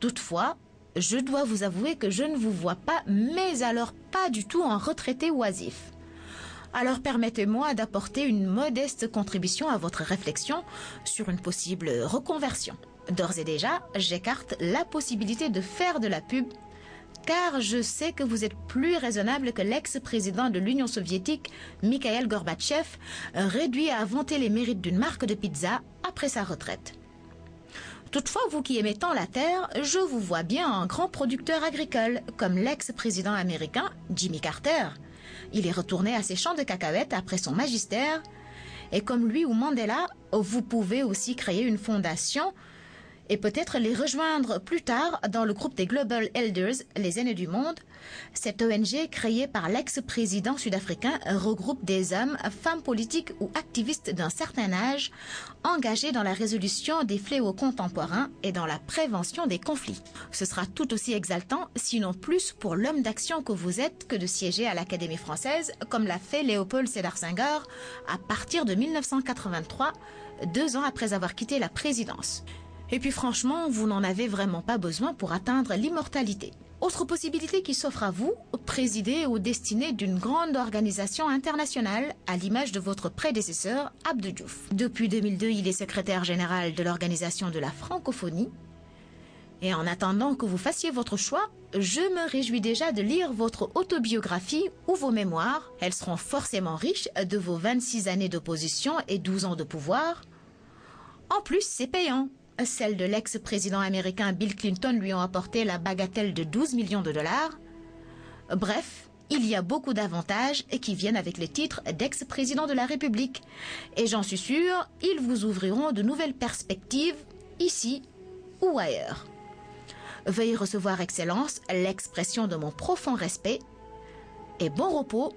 Toutefois, je dois vous avouer que je ne vous vois pas, mais alors pas du tout en retraité oisif. Alors permettez-moi d'apporter une modeste contribution à votre réflexion sur une possible reconversion. D'ores et déjà, j'écarte la possibilité de faire de la pub car je sais que vous êtes plus raisonnable que l'ex-président de l'Union soviétique, Mikhail Gorbatchev, réduit à vanter les mérites d'une marque de pizza après sa retraite. Toutefois, vous qui aimez tant la terre, je vous vois bien un grand producteur agricole, comme l'ex-président américain Jimmy Carter. Il est retourné à ses champs de cacahuètes après son magistère, et comme lui ou Mandela, vous pouvez aussi créer une fondation et peut-être les rejoindre plus tard dans le groupe des Global Elders, les aînés du monde. Cette ONG créée par l'ex-président sud-africain regroupe des hommes, femmes politiques ou activistes d'un certain âge engagés dans la résolution des fléaux contemporains et dans la prévention des conflits. Ce sera tout aussi exaltant, sinon plus pour l'homme d'action que vous êtes que de siéger à l'Académie française comme l'a fait Léopold Sédar Senghor à partir de 1983, deux ans après avoir quitté la présidence. Et puis franchement, vous n'en avez vraiment pas besoin pour atteindre l'immortalité. Autre possibilité qui s'offre à vous, présider aux destinées d'une grande organisation internationale, à l'image de votre prédécesseur, Abdou Diouf. Depuis 2002, il est secrétaire général de l'Organisation de la francophonie. Et en attendant que vous fassiez votre choix, je me réjouis déjà de lire votre autobiographie ou vos mémoires. Elles seront forcément riches de vos 26 années d'opposition et 12 ans de pouvoir. En plus, c'est payant. Celles de l'ex-président américain Bill Clinton lui ont apporté la bagatelle de 12 millions de dollars. Bref, il y a beaucoup d'avantages qui viennent avec les titres d'ex-président de la République. Et j'en suis sûr, ils vous ouvriront de nouvelles perspectives, ici ou ailleurs. Veuillez recevoir, Excellence, l'expression de mon profond respect et bon repos